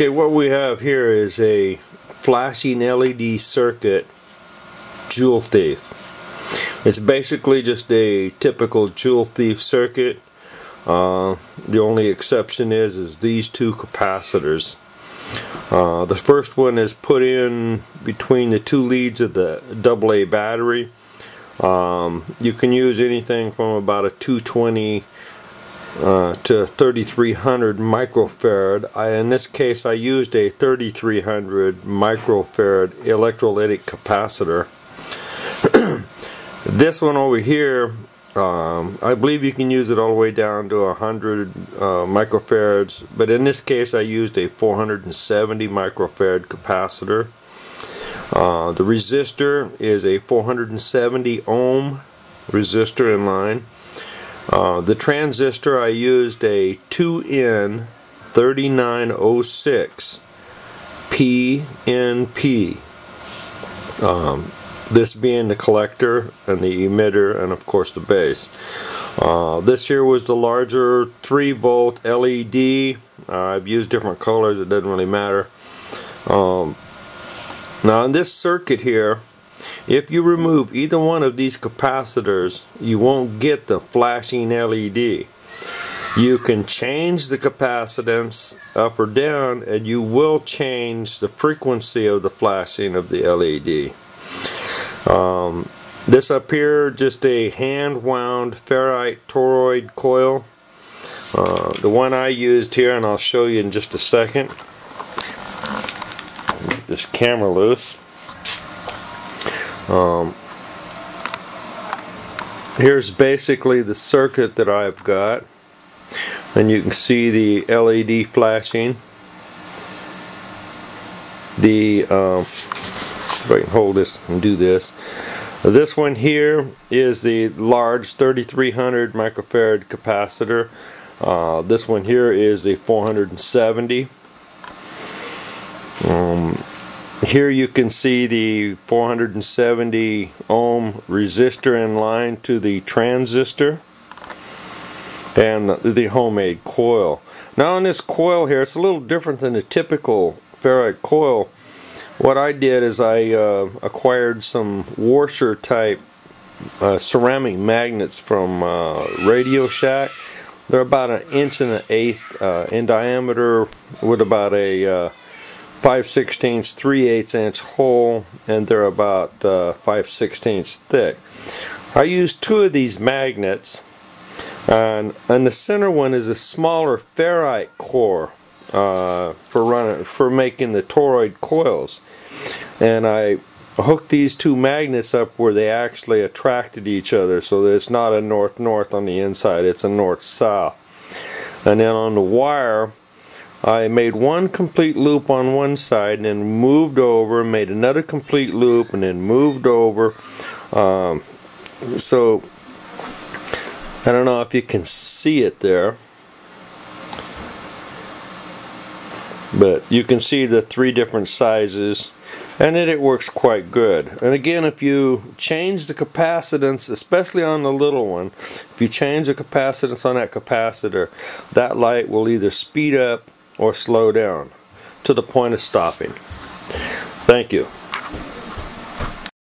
Okay, what we have here is a flashing LED circuit Joule thief. It's basically just a typical Joule thief circuit. Uh, the only exception is is these two capacitors. Uh, the first one is put in between the two leads of the AA battery. Um, you can use anything from about a 220 uh, to 3300 microfarad. I, in this case I used a 3300 microfarad electrolytic capacitor. this one over here um, I believe you can use it all the way down to 100 uh, microfarads but in this case I used a 470 microfarad capacitor uh, the resistor is a 470 ohm resistor in line uh, the transistor I used a 2N 3906 PNP um, this being the collector and the emitter and of course the base. Uh, this here was the larger 3 volt LED. Uh, I've used different colors, it doesn't really matter. Um, now in this circuit here, if you remove either one of these capacitors, you won't get the flashing LED. You can change the capacitance up or down and you will change the frequency of the flashing of the LED. Um, this up here, just a hand wound ferrite toroid coil. Uh, the one I used here, and I'll show you in just a second. Get this camera loose. Um, here's basically the circuit that I've got. And you can see the LED flashing. The um, if I can hold this and do this. This one here is the large 3300 microfarad capacitor. Uh, this one here is the 470. Um, here you can see the 470 ohm resistor in line to the transistor and the, homemade coil. Now on this coil here, it's a little different than the typical ferrite coil what I did is I uh, acquired some washer type uh, ceramic magnets from uh, Radio Shack. They're about an inch and an eighth uh, in diameter with about a uh, 5 16 3 8 inch hole and they're about uh, 5 16 thick. I used two of these magnets and, and the center one is a smaller ferrite core uh, for running for making the toroid coils and I hooked these two magnets up where they actually attracted each other so that it's not a north-north on the inside it's a north-south and then on the wire I made one complete loop on one side and then moved over made another complete loop and then moved over. Um, so I don't know if you can see it there but you can see the three different sizes and it, it works quite good. And again if you change the capacitance especially on the little one if you change the capacitance on that capacitor that light will either speed up or slow down to the point of stopping. Thank you